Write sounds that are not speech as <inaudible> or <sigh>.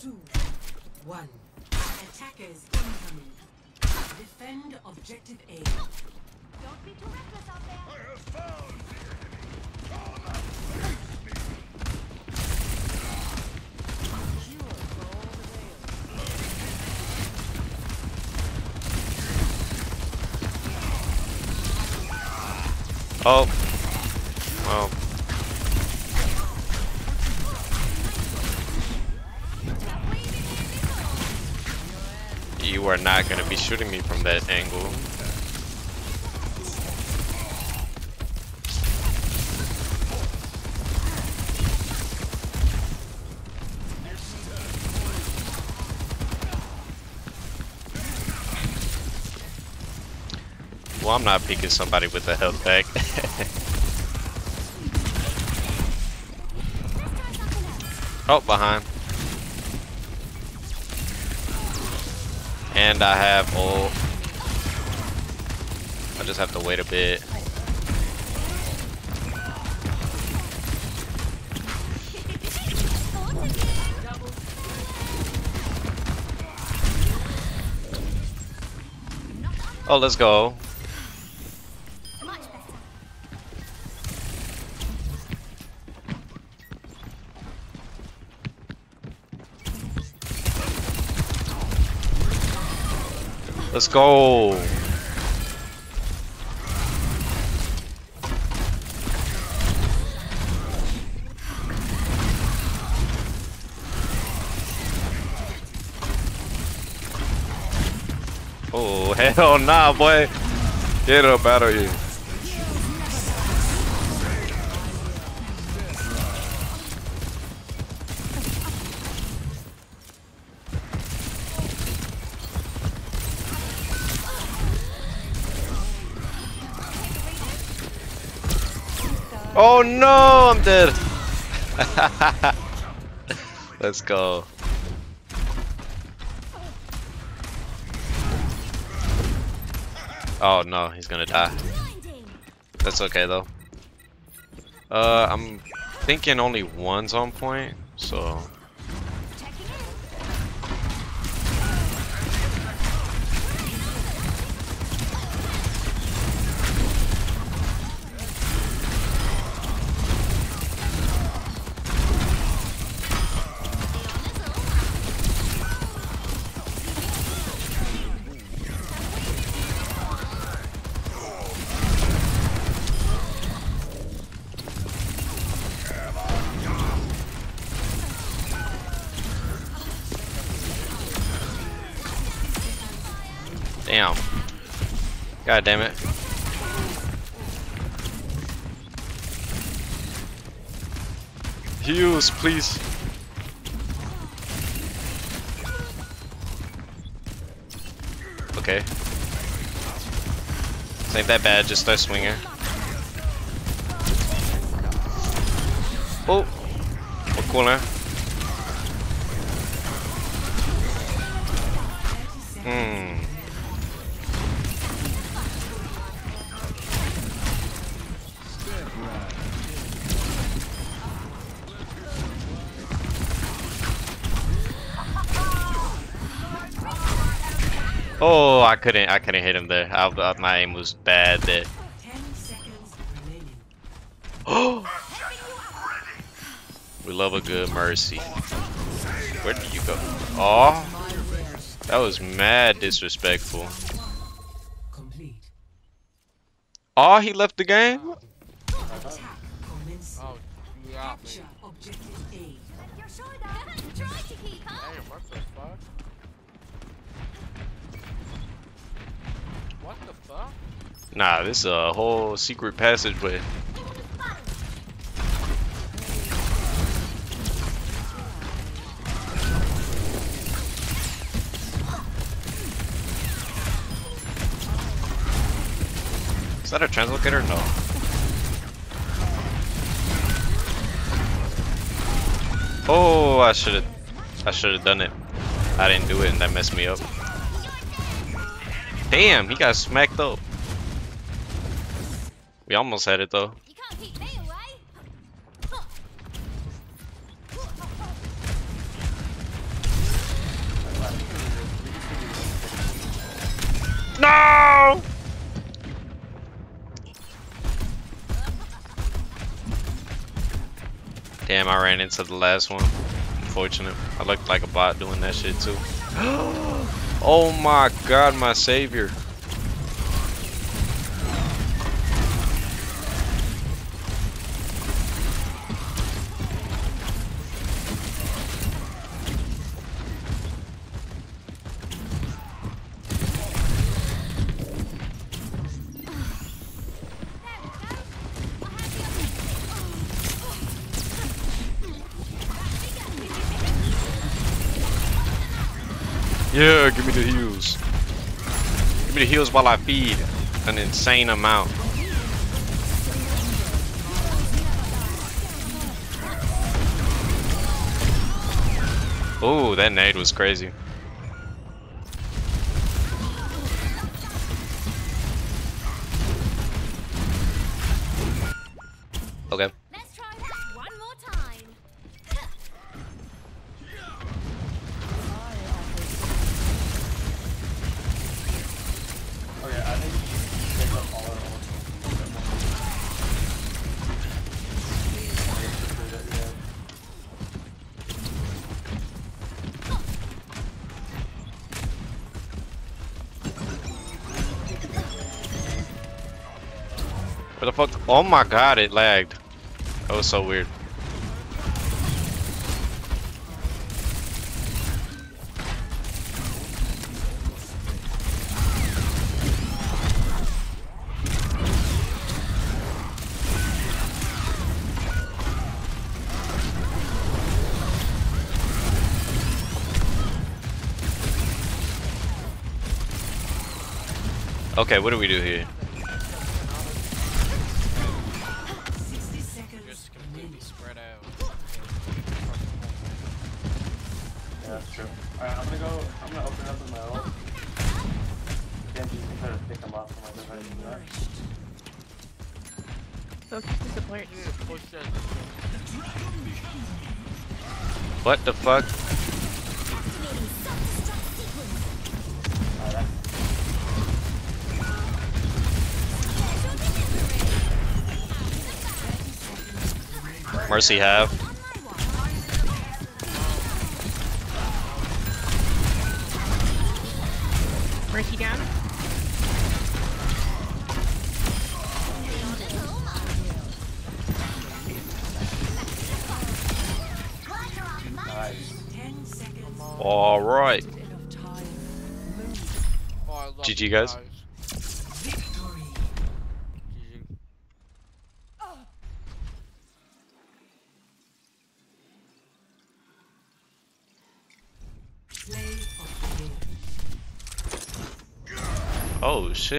two, one. Attackers incoming. Defend objective A. Don't be too reckless out there. Oh. Well. You are not gonna be shooting me from that angle. Well, I'm not picking somebody with a health pack. <laughs> oh, behind. And I have ult. I just have to wait a bit. Oh, let's go. Let's go. Oh, <laughs> hell nah, boy. Get up out of here. Oh no, I'm dead. <laughs> Let's go. Oh no, he's gonna die. That's okay though. Uh, I'm thinking only one's on point, so damn. God damn it. Heals, please. Okay. This ain't that bad, just start swinging. Oh! What corner? Hmm. Oh, I couldn't. I couldn't hit him there. I, I- my aim was bad there. Ten seconds <gasps> remaining. Oh, we love a good mercy. Where did you go? Oh, that was mad disrespectful. Complete. Oh, he left the game. What the fuck? Nah, this is a whole secret passageway. Is that a translocator? No. Oh, I should have. I should have done it. I didn't do it, and that messed me up. Damn, he got smacked up. We almost had it though. No! Damn, I ran into the last one. Unfortunate. I looked like a bot doing that shit too. <gasps> <gasps> <gasps> oh my god, my savior. Yeah, give me the heals. Give me the heals while I feed an insane amount. Ooh, that nade was crazy. Okay. Where the fuck? Oh my god, it lagged. That was so weird. Okay, what do we do here? Focus that. What the fuck? Mercy have. Alright. Enough time. Move. Oh, I love GG, you guys.